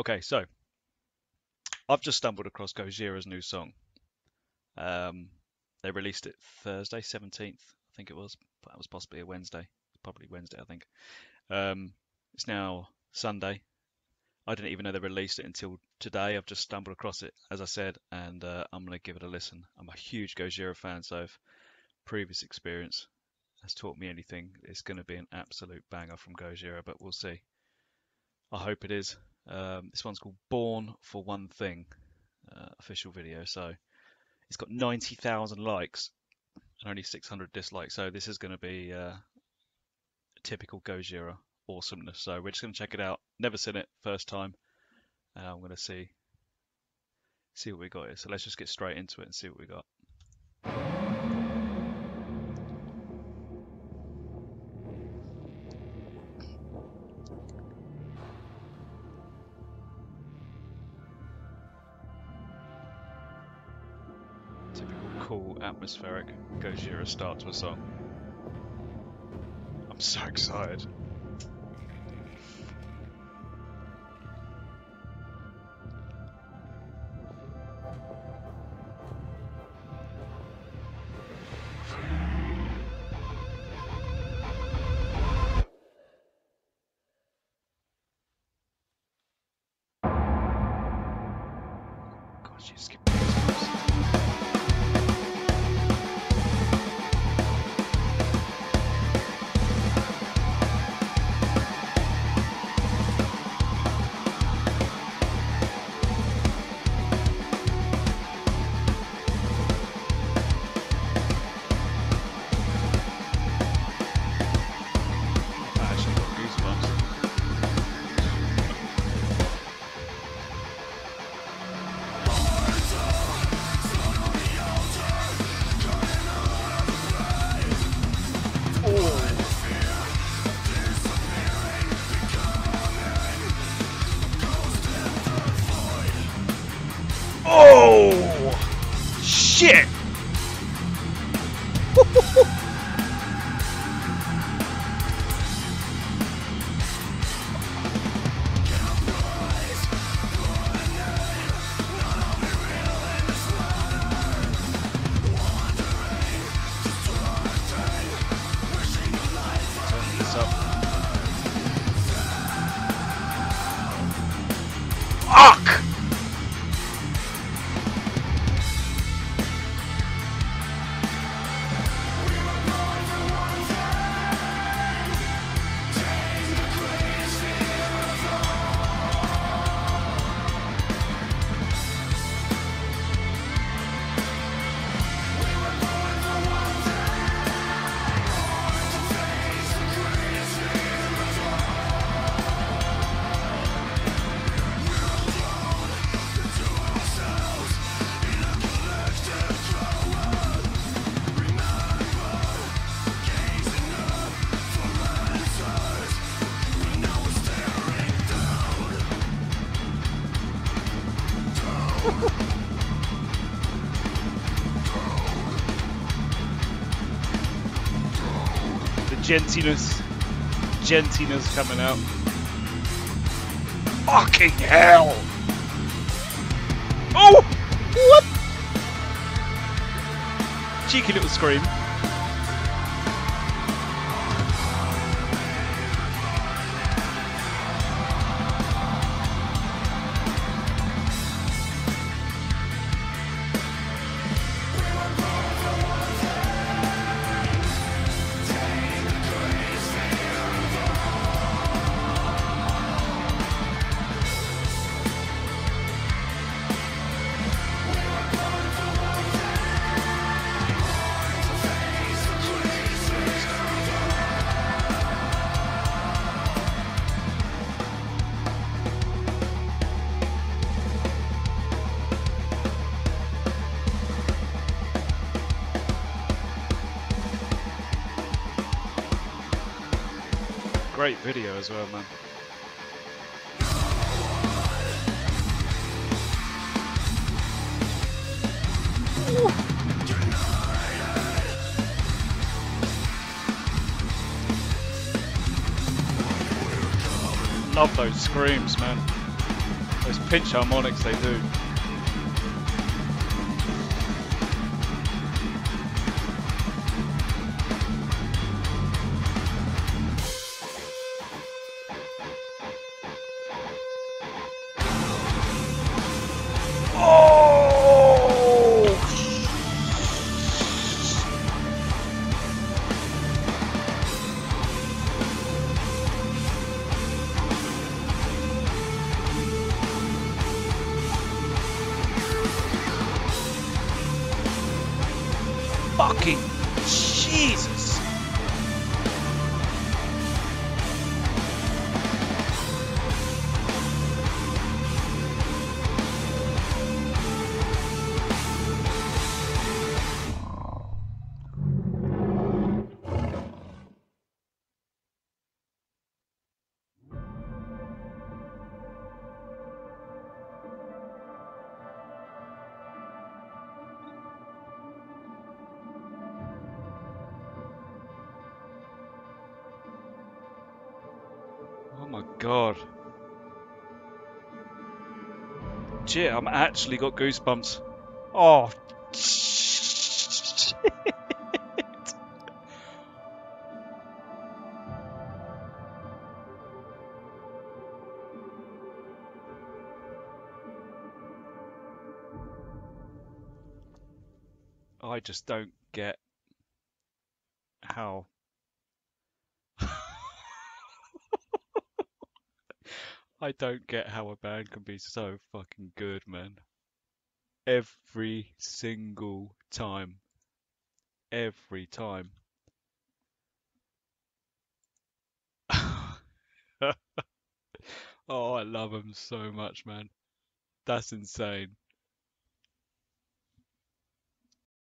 Okay, so I've just stumbled across Gojira's new song. Um, they released it Thursday, 17th, I think it was. That was possibly a Wednesday. Probably Wednesday, I think. Um, it's now Sunday. I didn't even know they released it until today. I've just stumbled across it, as I said, and uh, I'm going to give it a listen. I'm a huge Gojira fan, so if previous experience has taught me anything, it's going to be an absolute banger from Gojira, but we'll see. I hope it is. Um, this one's called Born for One Thing, uh, official video. So it's got 90,000 likes and only 600 dislikes. So this is going to be uh, typical Gojira awesomeness. So we're just going to check it out. Never seen it, first time. And I'm going to see see what we got here. So let's just get straight into it and see what we got. Atmospheric Gojira start to a song. I'm so excited. God, you Shit! The gentiness, gentiness coming out. Fucking hell! Oh! What? Cheeky little scream. Great video as well, man. Love those screams, man. Those pinch harmonics they do. Jesus. My god. Shit, I'm actually got goosebumps. Oh, shit. I just don't get how I don't get how a band can be so fucking good, man. Every single time. Every time. oh, I love them so much, man. That's insane.